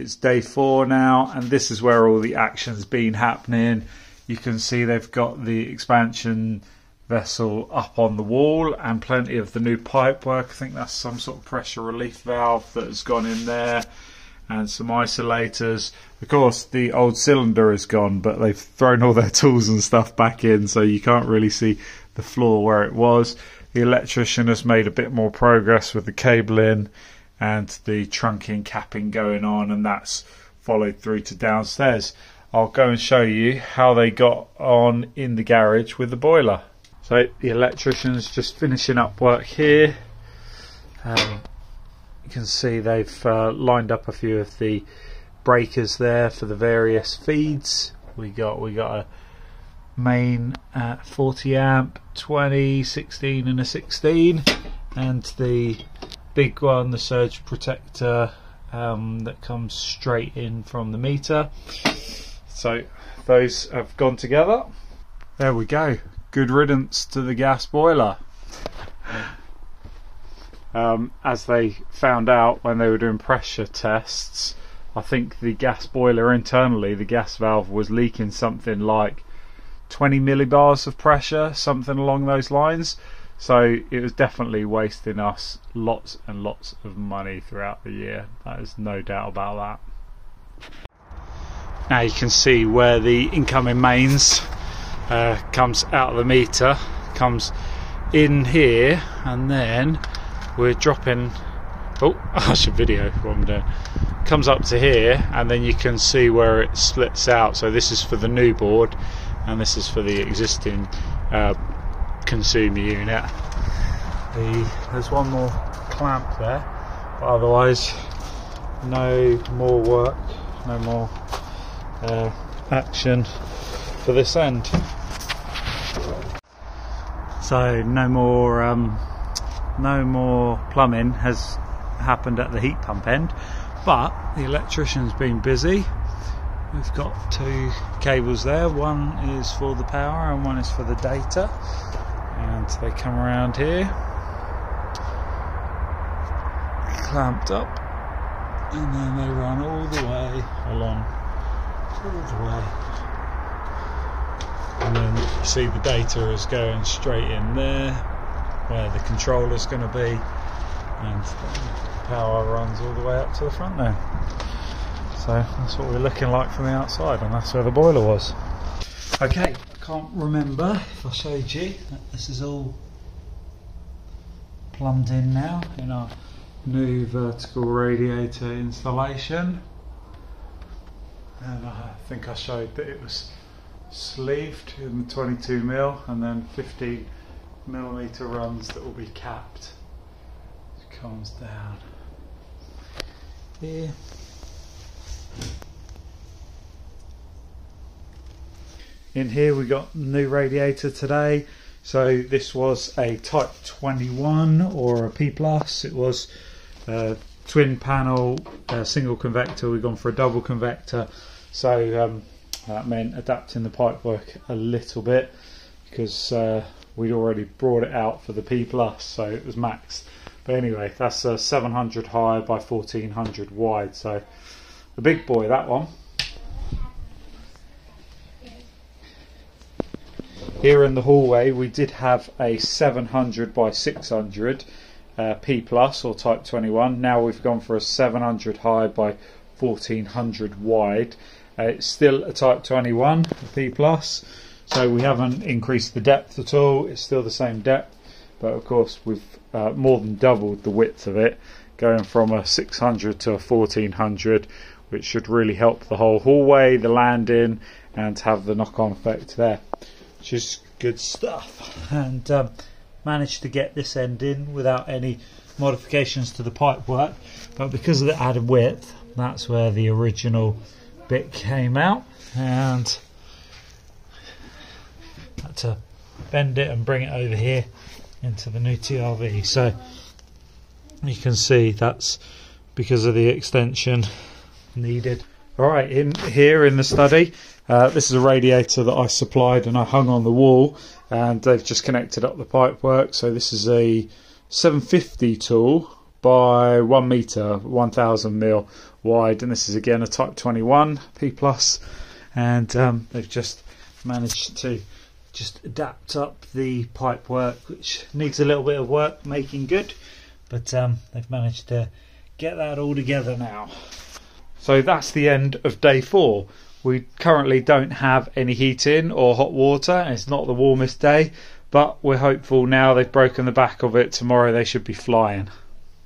It's day four now, and this is where all the action's been happening. You can see they've got the expansion vessel up on the wall and plenty of the new pipe work. I think that's some sort of pressure relief valve that has gone in there and some isolators. Of course, the old cylinder is gone, but they've thrown all their tools and stuff back in, so you can't really see the floor where it was. The electrician has made a bit more progress with the cabling and the trunking capping going on, and that's followed through to downstairs. I'll go and show you how they got on in the garage with the boiler. So the electrician's just finishing up work here. Um, you can see they've uh, lined up a few of the breakers there for the various feeds. We got we got a main at 40 amp, 20, 16, and a 16, and the big one, the surge protector um, that comes straight in from the meter. So those have gone together. There we go. Good riddance to the gas boiler. Um, as they found out when they were doing pressure tests, I think the gas boiler internally, the gas valve was leaking something like 20 millibars of pressure, something along those lines. So it was definitely wasting us lots and lots of money throughout the year. That is no doubt about that. Now you can see where the incoming mains uh, comes out of the meter, comes in here, and then we're dropping. Oh, I should video what I'm doing. Comes up to here, and then you can see where it splits out. So this is for the new board, and this is for the existing uh, consumer unit. The, there's one more clamp there, but otherwise, no more work, no more uh, action for this end. So no more, um, no more plumbing has happened at the heat pump end, but the electrician's been busy. We've got two cables there. One is for the power and one is for the data. And they come around here, clamped up, and then they run all the way along, all the way. And then you see the data is going straight in there, where the controller's going to be, and power runs all the way up to the front there. So that's what we're looking like from the outside, and that's where the boiler was. Okay, can't remember if I showed you that this is all plumbed in now in our new vertical radiator installation. And I think I showed that it was sleeved in the 22 mil and then 50 millimeter runs that will be capped. It comes down here. In here we got new radiator today. So this was a Type 21 or a P plus. It was a twin panel, uh, single convector. We've gone for a double convector. So um, that meant adapting the pipework a little bit because uh, we'd already brought it out for the P plus, so it was max. But anyway, that's a 700 high by 1400 wide. So a big boy that one. Here in the hallway we did have a 700 by 600 uh, P plus or type 21. Now we've gone for a 700 high by 1400 wide. Uh, it's still a type 21 P plus, so we haven't increased the depth at all. It's still the same depth, but of course we've uh, more than doubled the width of it, going from a 600 to a 1400, which should really help the whole hallway, the landing, and have the knock-on effect there is good stuff. And um, managed to get this end in without any modifications to the pipe work, but because of the added width, that's where the original bit came out, and had to bend it and bring it over here into the new TRV. So you can see that's because of the extension needed. All right, in here in the study, uh, this is a radiator that I supplied and I hung on the wall, and they've just connected up the pipework. So this is a 750 tool by one meter, 1000 mil wide, and this is again a Type 21 P plus, and um, they've just managed to just adapt up the pipe work, which needs a little bit of work making good, but um, they've managed to get that all together now. So that's the end of day four. We currently don't have any heating or hot water. It's not the warmest day, but we're hopeful now they've broken the back of it. Tomorrow they should be flying.